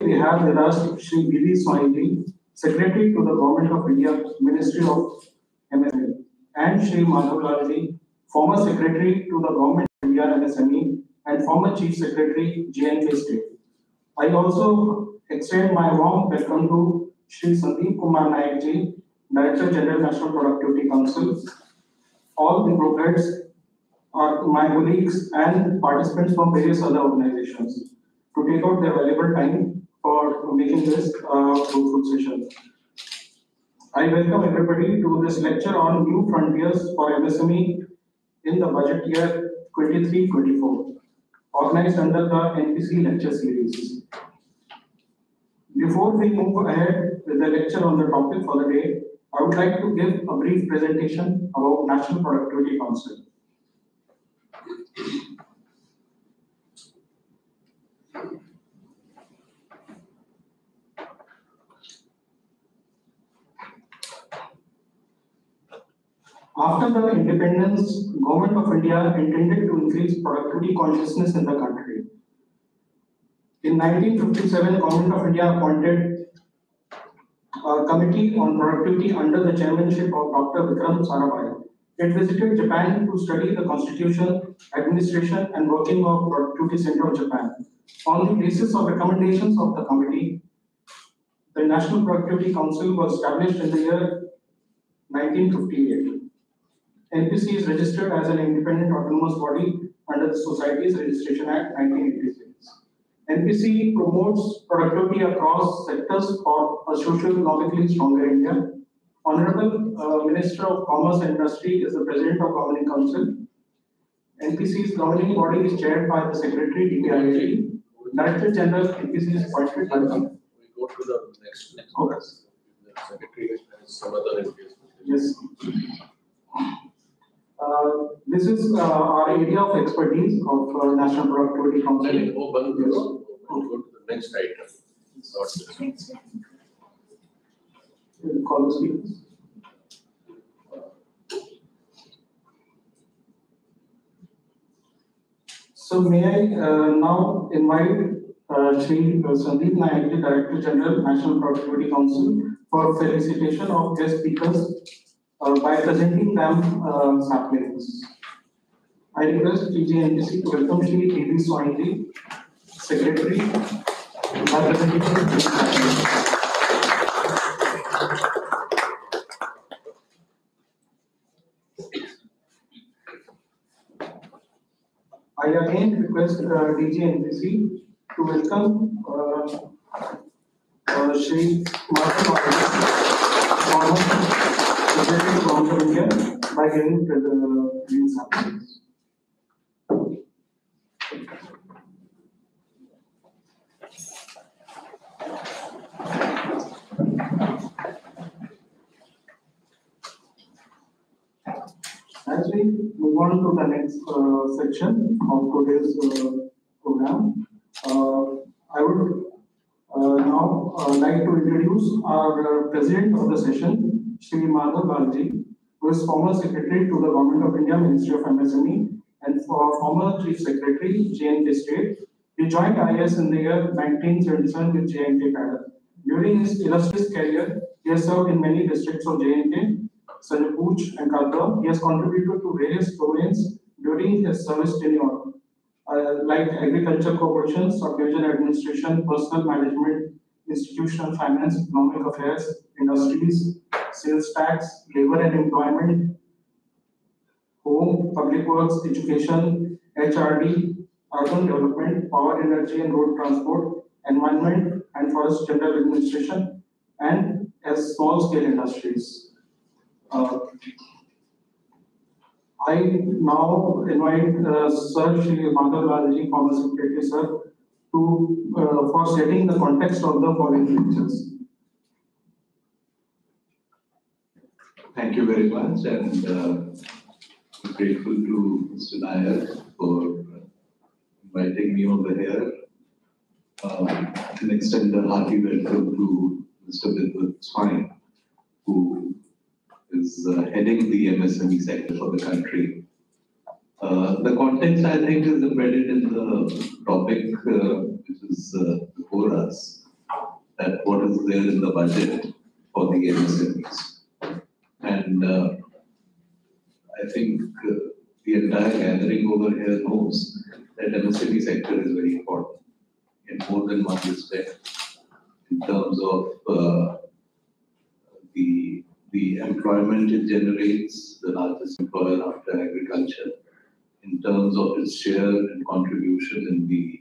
We have with us Shri B.V. Swamiji, Secretary to the Government of India, Ministry of MSME, and Shri Madhav Lalji, former Secretary to the Government of India MSME and former Chief Secretary, JNK State. I also extend my warm welcome to Shri Sandeep Kumar Naik ji, Director General National Productivity Council, all the brokers are my colleagues and participants from various other organizations to take out their valuable time for making this fruitful session. I welcome everybody to this lecture on new frontiers for MSME in the budget year 23-24, organized under the NPC lecture series. Before we move ahead with the lecture on the topic for the day, I would like to give a brief presentation about National Productivity Council. After the independence, Government of India intended to increase productivity consciousness in the country. In 1957, Government of India appointed a committee on productivity under the chairmanship of Dr. Vikram Sarabhai. It visited Japan to study the constitution, administration, and working of Productivity Center of Japan. On the basis of recommendations of the committee, the National Productivity Council was established in the year 1958. NPC is registered as an independent autonomous body under the Societies Registration Act 1986. NPC promotes productivity across sectors for a socio-economically stronger India. Honorable uh, Minister of Commerce and Industry is the President of Governing Council. NPC's governing body is chaired by the Secretary DPIIT. Director General NPC is appointed by the We go to the next, next. Okay. Secretary has some other. Yes. Uh, This is uh, our area of expertise of uh, National Productivity Council. Then, oh, you know, we'll go to the next item. We'll Call the speakers. So may I uh, now invite uh, Shri Sandeep Nayak, Director General, National Productivity Council, for felicitation of guest speakers uh, by presenting them uh, saplings. I request DG NPC to welcome Shri B.B. Swainji, Secretary, by presenting the saplings. I again request uh, DG NPC to welcome uh, uh, Shri Martin Maureen, former Secretary to Government of By giving the green. As we move on to the next uh, section of today's uh, program, uh, I would uh, now uh, like to introduce our uh, president of the session, Shri Madhav Lalji, who is former secretary to the Government of India Ministry of MSME and for former chief secretary, JNK State. He joined IAS in the year 1977 with JNK cadre. During his illustrious career, he has served in many districts of JNK Sanjapuj and Kalka, he has contributed to various domains during his service tenure, uh, like agriculture corporations, subdivision administration, personal management, institutional finance, economic affairs, industries, sales tax, labor and employment, home, public works, education, HRD, urban development, power, energy and road transport, environment and forest general administration, and as small scale industries. Uh, I now invite uh, Sir Shri Madhav Lalji, former secretary, sir, to, uh, for setting the context of the following lectures. Thank you very much and uh, grateful to Mr. Nair for inviting me over here. Um, and extend a hearty welcome to Mr. Bidyut Swain, who is uh, heading the MSME sector for the country. Uh, the context, I think, is embedded in the topic uh, which is uh, before us. That what is there in the budget for the MSMEs. And uh, I think uh, the entire gathering over here knows that MSME sector is very important in more than one respect in terms of the, the employment it generates, the largest employer after agriculture, in terms of its share and contribution in the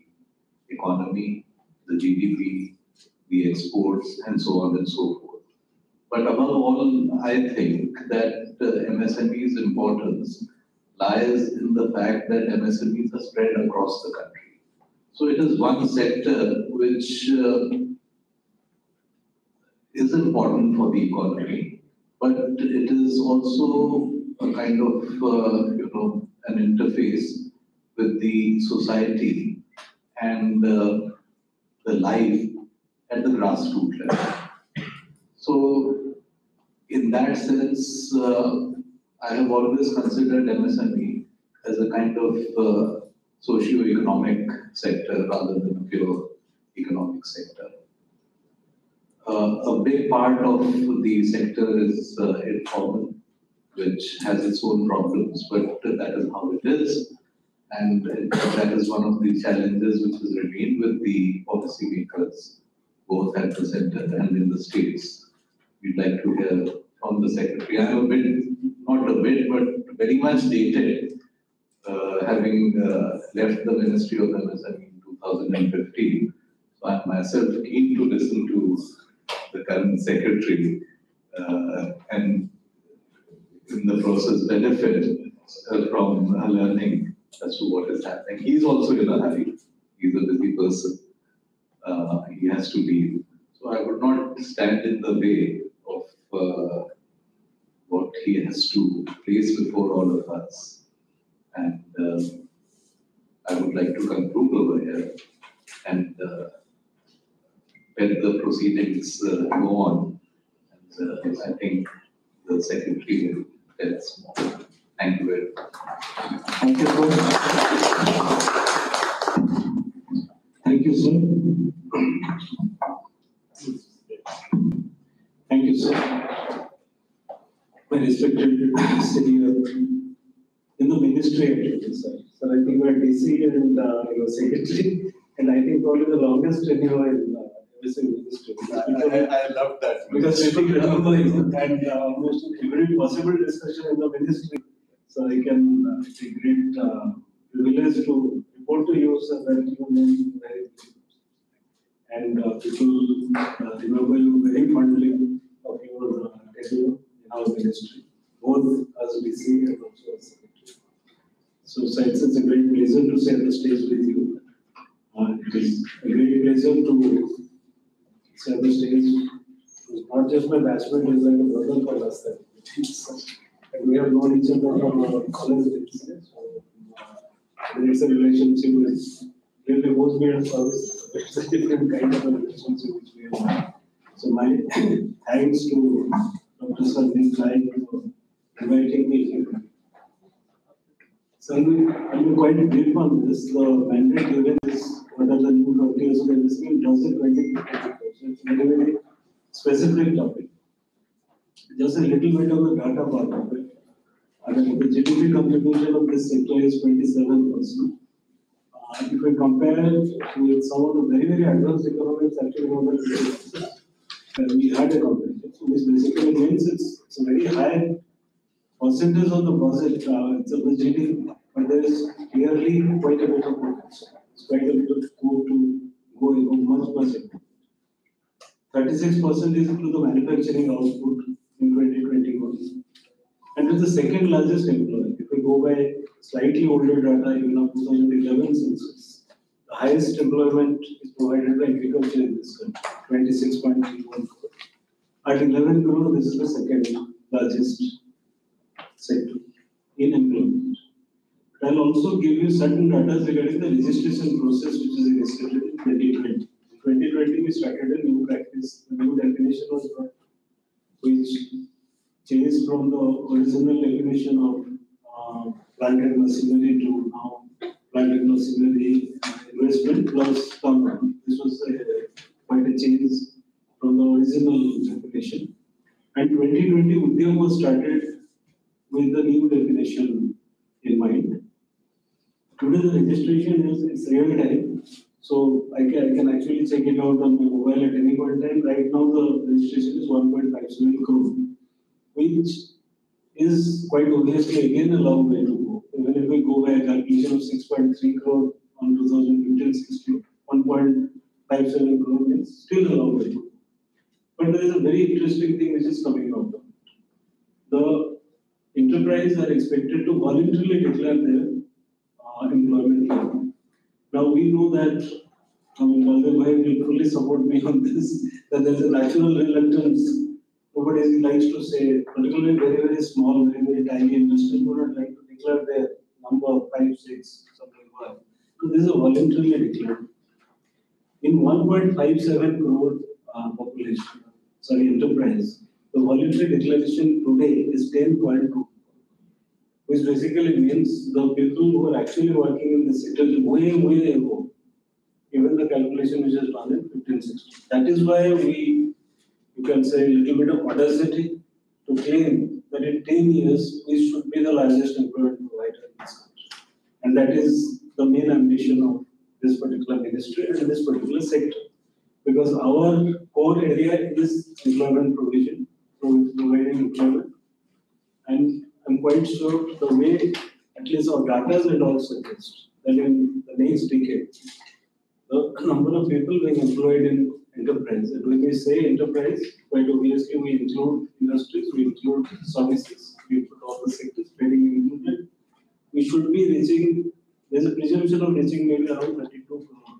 economy, the GDP, the exports, and so on and so forth. But above all, I think that uh, MSME's importance lies in the fact that MSMEs are spread across the country. So it is one sector which uh, is important for the economy, but it is also a kind of, uh, you know, an interface with the society and uh, the life at the grassroots level. So, in that sense, uh, I have always considered MSME as a kind of uh, socio-economic sector rather than a pure economic sector. Uh, a big part of the sector is uh, informal, which has its own problems, but that is how it is. And that is one of the challenges which is remained with the policymakers, both at the center and in the states. We'd like to hear from the secretary. I am a bit, not a bit, but very much dated, uh, having uh, left the Ministry of MSME in 2015. So I'm myself keen to listen to the current secretary uh, and in the process benefit uh, from learning as to what is happening. He's also in a hurry. He's a busy person. Uh, he has to leave. So I would not stand in the way of uh, what he has to place before all of us. And um, I would like to conclude over here and uh, let the proceedings uh, go on. And uh, I think the secretary will more. Thank you very much. Thank you, sir. Thank you, sir. Thank you, sir. My respected senior in the ministry actually, sir. Sir, I think you are DC and uh, you are secretary, and I think probably the longest tenure in uh, MSME ministry. I love that. Because people remember you and uh, almost every possible discussion in the ministry. So I can, uh, it's a great uh, privilege to report to you, sir, that you know very. And uh, people uh, remember you very fondly of your uh, tenure in our ministry, both as DC and also as secretary. So sir, it's it's a great pleasure to share the stage with you. Uh, It is a great pleasure to the stage He's not just my batchmate, he's like a brother for us. that- And we have known each other from our college days. uh, a relationship with, really both me and service, it's a different kind of a relationship which we have. So my thanks to Dr. Sandeep Naik for inviting me here. So I'm I'm quite brief on this, the mandate given is what are the new frontiers of scheme, does it twenty fifty So it's very, specific topic. Just a little bit of the data part of it. I mean, the GDP contribution of this sector is twenty-seven percent. Uh, if we compare with some of the very, very advanced economies, actually more than fifty percent. And we had a competition, so this basically means it's, it's a very high percentage of the budget, uh, it's of the GDP, but there is clearly quite a bit of potential. It's quite a bit of scope to go, go much, much. Into. Thirty-six percent is to the manufacturing output in twenty twenty-one. And it's the second largest employer. If we go by slightly older data, even of two thousand eleven census, the highest employment is provided by agriculture in this country, twenty-six point three one crore. At eleven crore, this is the second largest sector in employment. I'll also give you certain data regarding the registration process which is initiated in twenty 2020 we started a new practice, a new definition of God, which changed from the original definition of uh, plant and machinery to now plant and machinery investment plus common. This was a, quite a change from the original definition. And 2020 Udyam was started with the new definition in mind. Today the registration is it's real time so I can, I can actually check it out on my mobile at any point in time. Right now, the registration is one point five seven crore, which is quite obviously again a long way to go. Even if we go by a calculation of six point three crore on 2015-16, 1.57 crore is still a long way to go. But there is a very interesting thing which is coming out. The enterprises are expected to voluntarily declare their uh, employment level. Now, we know that, I mean, Baldev bhai will fully support me on this, that there is a natural reluctance. Nobody likes to say, particularly very, very small, very, very tiny investors would not like to declare their number of five, six, something like that. So this is a voluntarily declared. In one point five seven crore uh, population, sorry, enterprise, the voluntary declaration today is ten point two. Which basically means the people who are actually working in the sector is way, way above. Even the calculation which is done in 1560. That is why we, you can say a little bit of audacity to claim that in ten years, we should be the largest employment provider in this country. And that is the main ambition of this particular ministry and this particular sector. Because our core area is employment provision, pro- providing employment. Sure the way, at least our data and all suggest, that in the next decade, the number of people being employed in enterprise, and when we say enterprise, quite obviously, we include industries, we include services, we put all the sectors, trading included. We should be reaching, there's a presumption of reaching maybe around thirty-two crore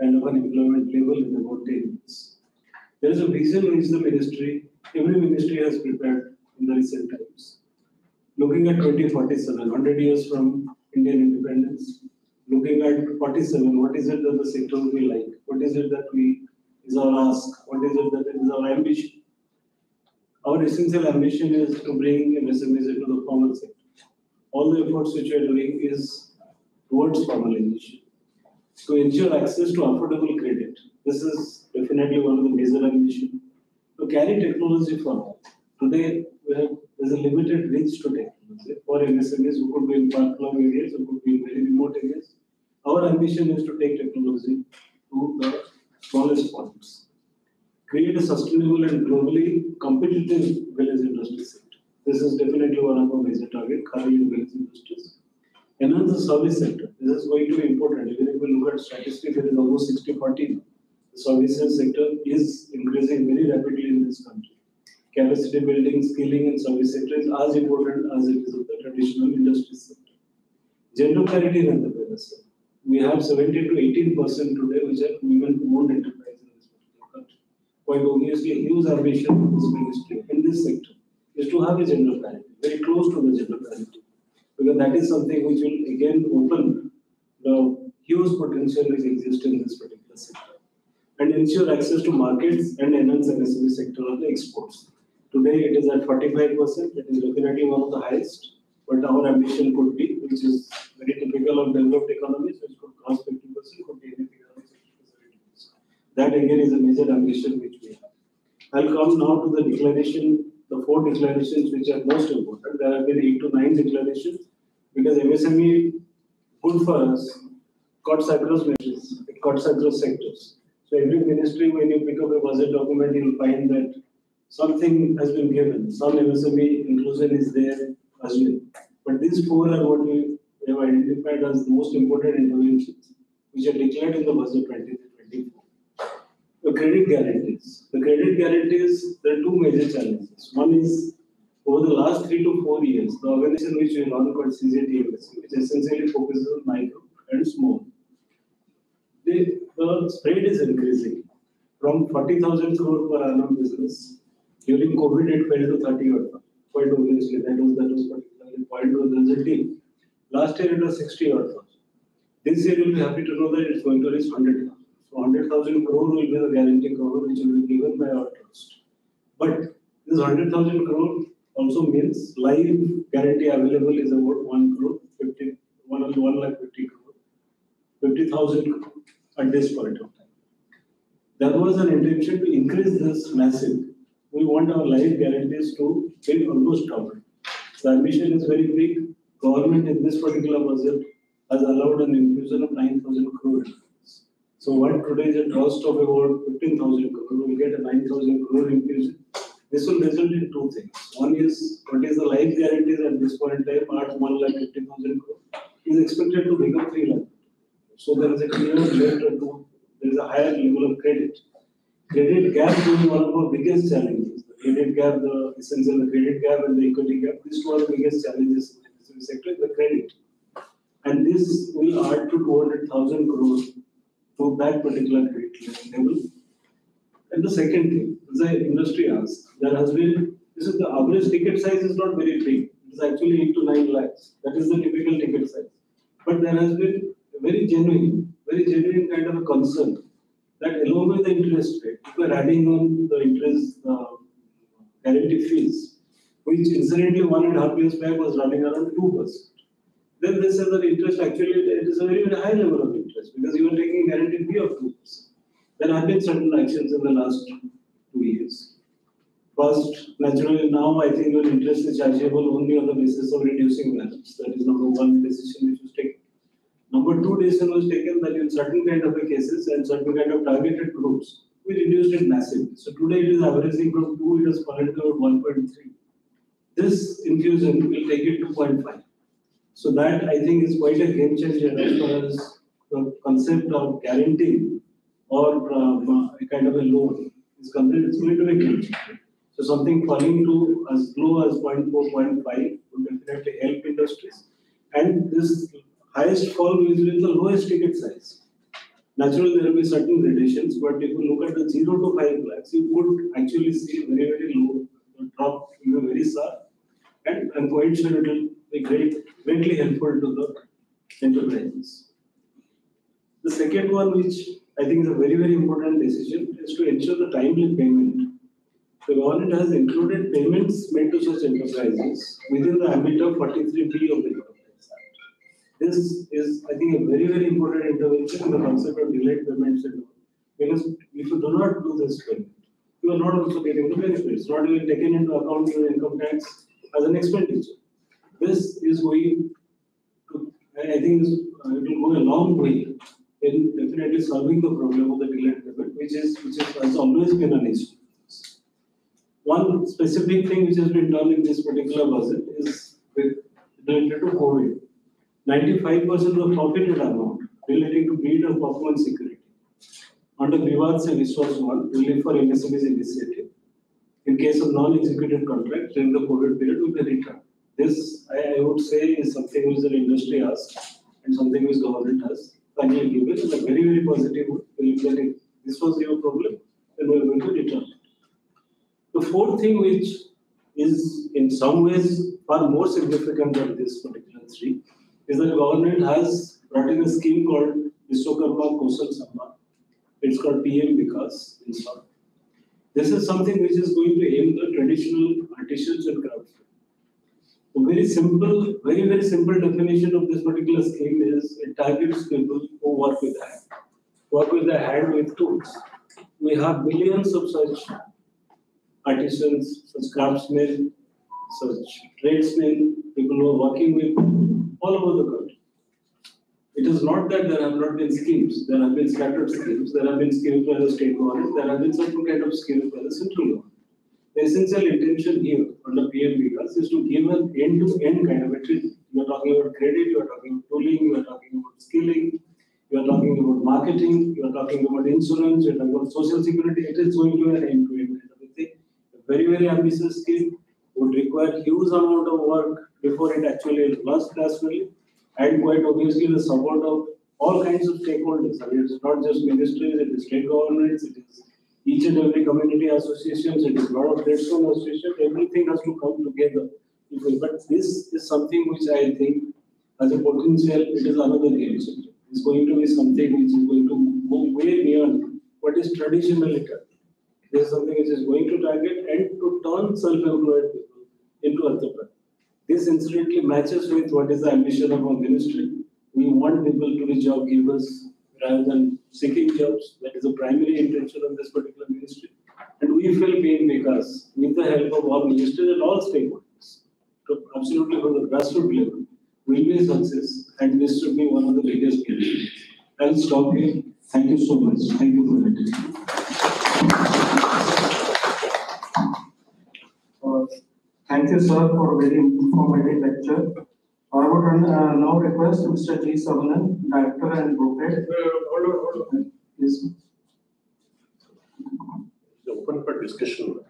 kind of an employment level in about ten years. There is a vision which the ministry, every ministry has prepared in the recent times. Looking at 2047, 100 years from Indian independence, looking at forty-seven, what is it that the sector will be like? What is it that we, is our ask? What is it that is our ambition? Our essential ambition is to bring MSMEs into the formal sector. All the efforts which we are doing is towards formalization. To ensure access to affordable credit, this is definitely one of the major ambition. To carry technology forward. Today, we have, there's a limited reach to technology for MSMEs who could be in far-flung areas, who could be in very remote areas. Our ambition is to take technology to the smallest points. Create a sustainable and globally competitive village industry sector. This is definitely one of our major target, current village industries. Enhance the service sector. This is going to be important. Even if we look at statistics, it is almost 60 40. The services sector is increasing very rapidly in this country. Capacity building, skilling, and service sector is as important as it is of the traditional industry sector. Gender parity in entrepreneurship. We have 70 to 18 percent today, which are women-owned enterprises in this particular country. Quite obviously, a huge ambition of this ministry in this sector is to have a gender parity, very close to the gender parity. Because that is something which will again open the huge potential which exists in this particular sector. And ensure access to markets and enhance MSME sector of the exports. Today it is at forty-five percent, it is definitely one of the highest, but our ambition could be, which is very typical of developed economies, which could cross fifty percent, could be anything around 60%. That again is a major ambition which we have. I'll come now to the declaration, the four declarations which are most important. There have been eight to nine declarations because MSME, good for us, cuts across measures, it cuts across sectors. So every ministry, when you pick up a budget document, you'll find that something has been given, some MSME inclusion is there as well. But these four are what we have identified as the most important interventions, which are declared in the budget twenty twenty-four. The credit guarantees. The credit guarantees, there are two major challenges. One is over the last three to four years, the organization which we run called CGTMSE, which essentially focuses on micro and small. The, the spread is increasing from forty thousand crore per annum business. During COVID, it fell to thirty odd. Oh Quite obviously, that was, that was particularly point was resulting. Last year, it was sixty odd. This year, you'll be happy to know that it's going to reach hundred thousand. So hundred thousand crore will be the guarantee crore which will be given by our trust. But this hundred thousand crore also means live guarantee available is about one crore, fifty, one, 1 one lakh fifty crore. Fifty thousand crore at this point of time. There was an intention to increase this massive. We want our life guarantees to be almost covered. The ambition is very big. Government in this particular budget has allowed an infusion of nine thousand crore. So what today is a cost of about fifteen thousand crore, we get a nine thousand crore infusion. This will result in two things. One is, what is the life guarantees at this point in time, March one lakh fifty thousand crore is expected to become three lakh. So there is a clear to, there is a higher level of credit. Credit gap is one of our biggest challenges. The credit gap, the essential, credit gap and the equity gap, two are the biggest challenges in the sector, the credit. And this will add to two hundred thousand crores to that particular credit level. And the second thing, the industry asks, there has been, this is the average ticket size is not very big. It is actually eight to nine lakhs. That is the typical ticket size. But there has been a very genuine, very genuine kind of a concern that along with the interest rate, we are adding on the interest, uh, guarantee fees, which incidentally one and a half years back was running around two percent. Then they said that interest actually, it is a very, very high level of interest because you are taking guarantee fee of two percent. There have been certain actions in the last two years. First, naturally now I think your interest is chargeable only on the basis of reducing balance. That is number one decision which. Number two decision was taken that in certain kind of cases and certain kind of targeted groups, we reduced it massively. So today it is averaging from two, it has fallen to one point three. This infusion will take it to 0.5. So that I think is quite a game changer as far as the concept of guarantee or um, a kind of a loan is concerned, it's going to be game changer. So something falling to as low as 0.4, 0.5 would definitely help industries. And this highest will be in the lowest ticket size. Naturally, there will be certain gradations, but if you look at the zero to five lakhs, you would actually see very, very low drop, be very sharp. And I'm quite sure it will be great, greatly helpful to the enterprises. The second one, which I think is a very, very important decision, is to ensure the timely payment. The government has included payments made to such enterprises within the ambit of forty-three B of the. This is, I think, a very, very important intervention in the concept of delayed payments. Because if you do not do this payment, you are not also getting the benefits, not even taken into account your income tax as an expenditure. This is going to, I think uh, it will go a long way in definitely solving the problem of the delayed payment, which is, which is, has always been an issue. One specific thing which has been done in this particular budget is with related to COVID. Ninety-five percent of the profited amount relating to breed of performance security. Under Vivad Se Vishwas One, relief for MSMEs initiative. In case of non-executed contract during the COVID period will be returned. This, I, I would say, is something which the industry has and something which government has finally given in a very, very positive way. That this was your problem, then we are going to return it. The fourth thing which is in some ways far more significant than this particular three is that government has brought in a scheme called Vishwakarma Kaushal Samman. It's called PM Vikas in short. This is something which is going to aim the traditional artisans and craftsmen. A very simple, very, very simple definition of this particular scheme is it targets people who work with hand, work with their hand with tools. We have millions of such artisans, such craftsmen, such tradesmen, people who are working with all over the country. It is not that there have not been schemes, there have been scattered schemes, there have been schemes by the state government, there have been certain kind of schemes by the central government. The essential intention here under PM Vikas is to give an end-to-end kind of a treatment. You are talking about credit, you are talking about tooling, you are talking about skilling, you are talking about marketing, you are talking about insurance, you are talking about social security, it is going to an end-to-end kind of a thing. A very, very ambitious scheme require huge amount of work before it actually launches nationally. And quite obviously the support of all kinds of stakeholders. I mean, it's not just ministries, it is state governments, it is each and every community associations, it is a lot of tradesmen associations, everything has to come together. But this is something which I think as a potential, it is another game changer. It's going to be something which is going to go way beyond what is traditionally done. This is something which is going to target and to turn self-employed into entrepreneurs. This incidentally matches with what is the ambition of our ministry. We want people to be job givers rather than seeking jobs. That is the primary intention of this particular ministry. And we feel pain because with the help of all ministers and all stakeholders, to absolutely from the grassroots level, will be success and this should be one of the biggest gains. I'll stop here. Thank you so much. Thank you for listening. Uh, Thank you, sir, for a very informative lecture. I would uh, now request Mr. G. Savanan, Director and Group Head. Hold on, hold on. Yes. Open for discussion.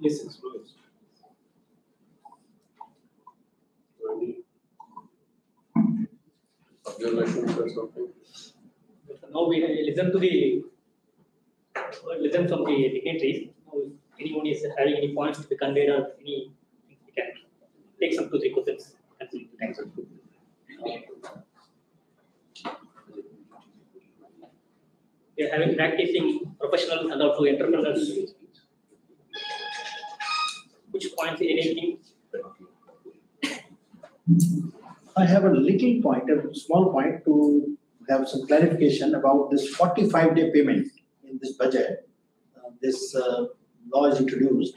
Yes, yes, please. Any Observations or something? Now we listen to the, listen from the dignitaries. Anyone is having any points to be conveyed or any, we can take some two, three questions. Thanks. We are having practicing professionals and also entrepreneurs. Which points, anything? I have a little point, a small point to have some clarification about this forty-five day payment in this budget. Uh, This uh, law is introduced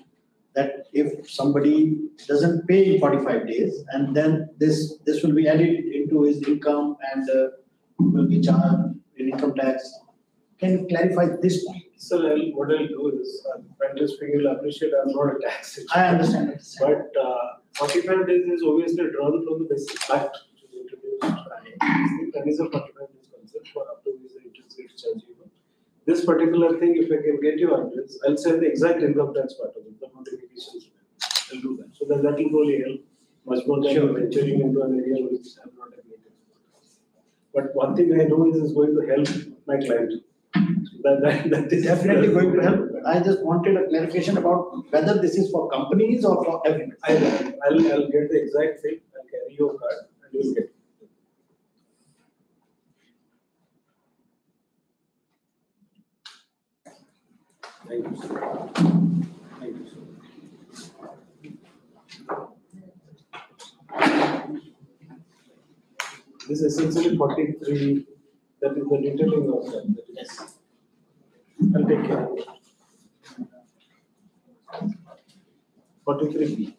that if somebody doesn't pay in forty-five days and then this, this will be added into his income and uh, will be charged in income tax. Can you clarify this point? So what I'll do is, uh, frankly speaking, you'll appreciate I'm not a tax. I understand. But uh, forty-five days is obviously drawn from the basic fact which is introduced. There is a forty-five days concept for up to visa interest rate chargeable. This particular thing, if I can get your address, I'll send the exact income tax part of it, the notifications. I'll do that, so that that will really help much more than Sure. venturing into an area which I'm not a. But one thing I know is it's going to help my client. So That, that, that is. Definitely going to help. I just wanted a clarification about whether this is for companies or for everyone. I, I'll, I'll get the exact thing, I'll carry your card and you'll get. it. Thank you, sir. Thank you, sir. This is essentially 43, that is the detailing of that. Yes. I'll take care. 43B.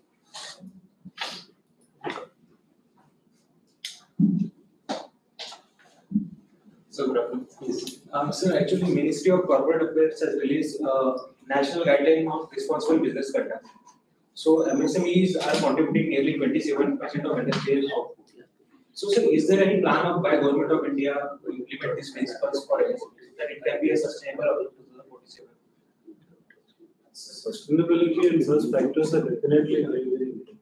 Um, sir, actually, Ministry of Corporate Affairs has released uh, national guideline on responsible business conduct. So, MSMEs are contributing nearly twenty-seven percent of industrial output. So, sir, is there any plan of by government of India to implement these principles for MSMEs, that it can be a sustainable up? Sustainability and such factors are definitely very, very important.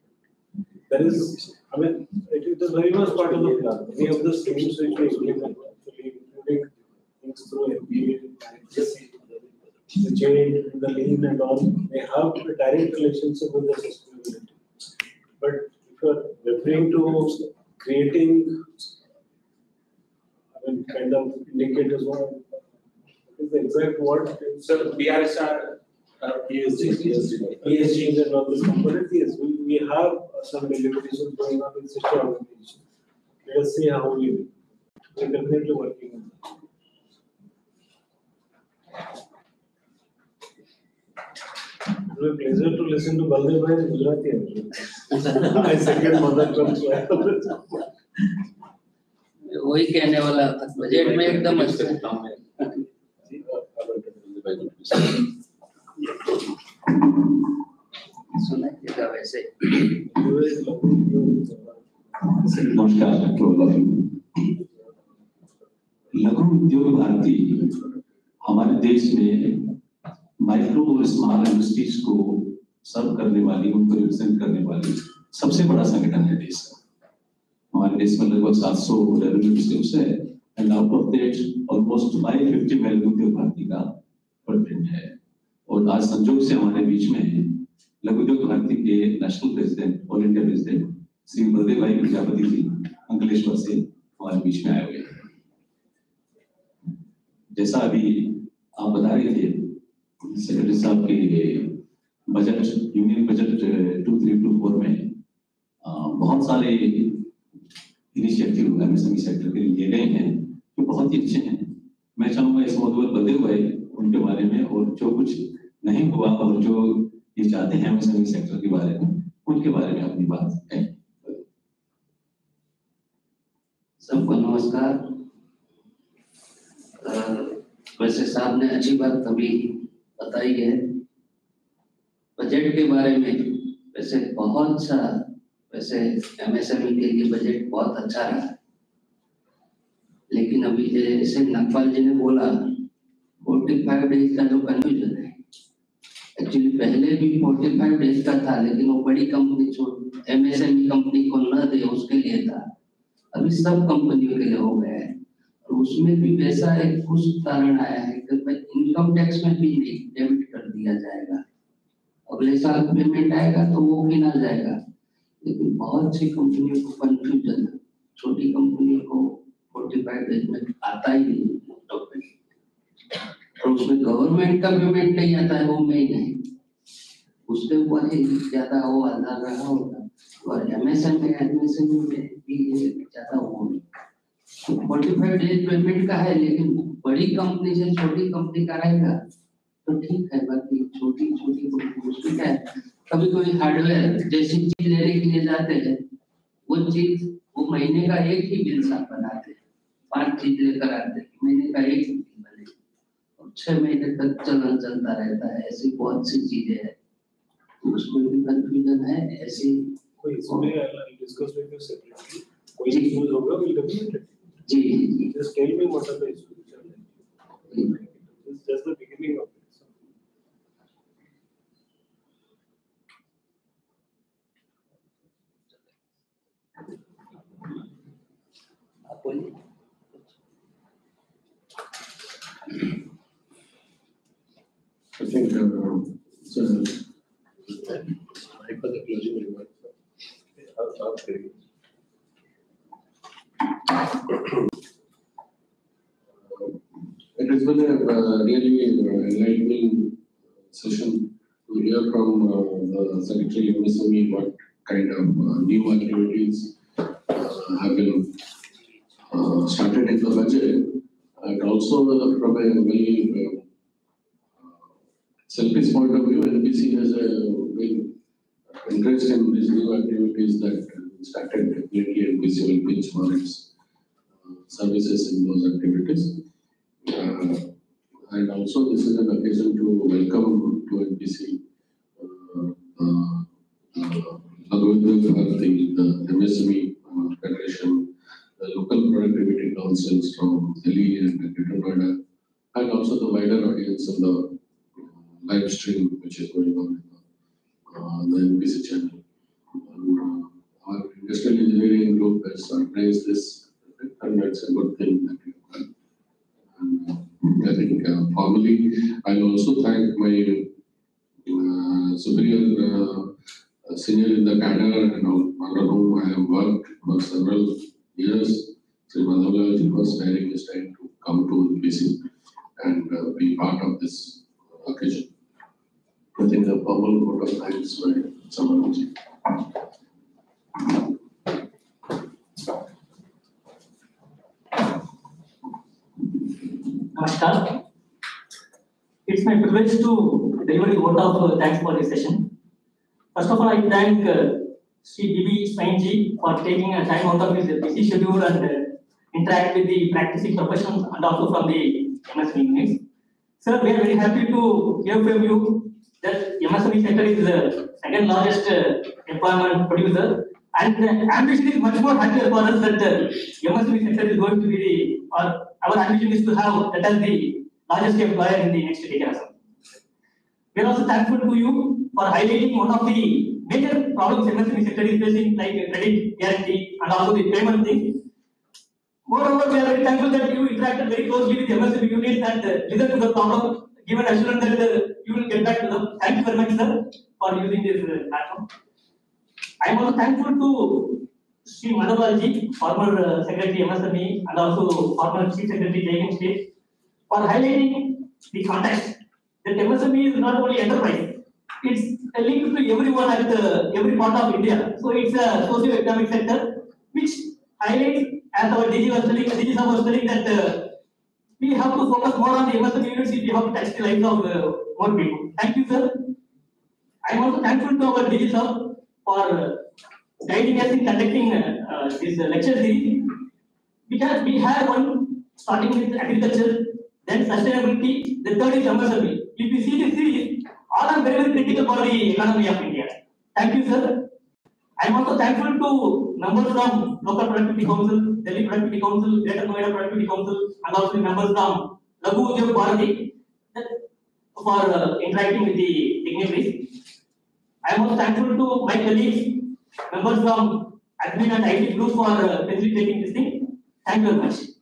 There is, I mean, it it is very much part of the plan. Many of the schemes which we implement, things through MBA, the change in the lean and all, they have a direct relationship with the sustainability. But if you are referring to creating, I mean, kind of indicators, what is the exact word? Sir, BRSR, uh, ESG, ESG and all this component, yes, we, we have some deliberations going on with sister organization. Let us see how we, do. we're definitely working on that. A pleasure to listen to Baldev Bhai in Gujarati actually. My second mother I to- वही कहने वाला था budget में एकदम अच्छा वैसे नमस्कार doctor लघु उद्योग भारती हमारे देश में माइक्रो स्मॉल इंडस्ट्रीज़ को सर्व करने वाली, उनको रिप्रेजेंट करने वाली सबसे बड़ा संगठन है देश का। हमारे देश में लगभग 700 रेवेन्यू स्कीम्स है and out of that almost 550 में लघु उद्योग भारती का फुटप्रिंट है। और आज संजोग से हमारे बीच में लघु उद्योग भारती के national president all India president Shri Baldev bhai Prajapati ji Ankleshwar से हमारे बीच में आए हुए हैं। जैसा अभी आप बता रहे थे सेक्रेटरी साहब के budget union budget two three two four में बहुत सारे इनिशिएटिव एमएसएमई सेक्टर के लिए गए हैं, जो बहुत ही अच्छे हैं। मैं चाहूँगा इस पर बलदेव भाई उनके बारे में और जो कुछ नहीं हुआ और जो ये चाहते हैं एमएसएमई सेक्टर के बारे में, उनके बारे में अपनी बात कहें। सबको नमस्कार। वैसे साहब ने अच्छी बात अभी बताई है बजट के बारे में वैसे बहुत सा, वैसे एमएसएमई के लिए बजट बहुत अच्छा रहा। लेकिन अभी जैसे नकपाल जी ने बोला, फोर्टी फाइव डेज़ का जो कंफ्यूजन है एक्चुअली पहले भी फोर्टी फाइव डेज़ का था, लेकिन वो बड़ी कंपनी छोड़ एमएसएमई कंपनी को न दे, उसके लिए था। अभी सब कंपनियों के लिए हो गया है। और उसमें भी वैसा एक कुछ कारण आया है कि इनकम टैक्स में भी डेबिट कर दिया जाएगा। अगले साल पेमेंट आएगा तो वो गिना जाएगा। लेकिन बहुत सी कंपनियों को कंफ्यूजन छोटी कंपनी को फोर्टी फाइव डेज़ में आता ही नहीं और उसमें गवर्नमेंट का पेमेंट नहीं आता है, वो में ही। उसके ऊपर ही, ज़्यादा वो आधार रहा होगा। और एमएसएम में एडमिशन में भी ज़्यादा वो नहीं फोर्टी फाइव डेज़ पेमेंट का है लेकिन बड़ी कंपनी से छोटी कंपनी का रहेगा तो ठीक है बाकी छोटी छोटी उसमें क्या है? कभी कोई हार्डवेयर जैसी चीज़ लेने के लिए जाते हैं वो चीज़ वो महीने का एक ही बिल साथ बनाते हैं पाँच चीज़ लेकर आते हैं महीने का एक ही बिल बने और छह महीने तक चलन चलता रहता है ऐसी बहुत सी चीज़ें हैं? उसमें भी कंफ्यूजन है ऐसी कोई इसमें डिस्कस विद कोई इश्यूज़ होगा विल डेफिनेटली जी this can be multiple solution this is just the beginning of it I think um, so, I for the closing remarks. Okay it. Has been a uh, really uh, enlightening session to hear from uh, the Secretary of MSME what kind of uh, new activities uh, have been uh, started in the budget. And also from a very selfish point of view, NPC has a big interest in these new activities that definitely NPC will benchmark its uh, services in those activities. Uh, And also this is an occasion to welcome to NPC uh, uh, uh, the the MSME uh, Federation, the local productivity councils from Delhi and Greater Noida, and also the wider audience in the uh, live stream which is going on in the, uh, the NBC channel. Industrial engineering group has organized this, and that's a good thing. And uh, I think uh, formally, I'll also thank my uh, superior uh, senior in the cadre and all, under whom I have worked for several years. Sri Madhavlal was sparing his time to come to NPC and uh, be part of this occasion. I think the formal vote of thanks by Samarji. Namaskar. It's my privilege to deliver the vote of uh, thanks for this session. First of all, I thank uh, Sri B.B. Swainji for taking a time out of his busy schedule and uh, interact with the practicing professionals and also from the MSME units. Sir, we are very happy to hear from you that MSME sector is the second largest uh, employment producer and the ambition is much more higher for us that uh, MSME sector is going to be the, or our ambition is to have that as the largest employer in the next decade. We are also thankful to you for highlighting one of the major problems MSME sector is facing like credit guarantee and also the payment thing. Moreover, we are very thankful that you interacted very closely with MSME units and uh, listened to the problem, given assurance that uh, you will get back to them. Thank you very much, sir, for using this uh, platform. I am also thankful to Sri Madhavalji, former uh, Secretary MSME and also former Chief Secretary JM State, for highlighting the context that MSME is not only enterprise, it's a link to everyone at uh, every part of India. So it's a socio-economic sector which highlights, as our DG was telling, DG was telling that uh, we have to focus more on the MSME units if we have to touch the lives of uh, more people. Thank you, sir. I am also thankful to our DG sir for uh, guiding us in conducting uh, uh, this uh, lecture series. Because we have one starting with agriculture, then sustainability, the third is MSME. If you see this series, all are very, very critical for the economy of India. Thank you, sir. I am also thankful to members from Local Productivity Council, Delhi Productivity Council, Greater Noida Productivity Council, and also the members from Laghu Udyog Bharati for uh, interacting with the dignitaries. I am also thankful to my colleagues, members from admin and IT group for uh, facilitating this thing. Thank you very much.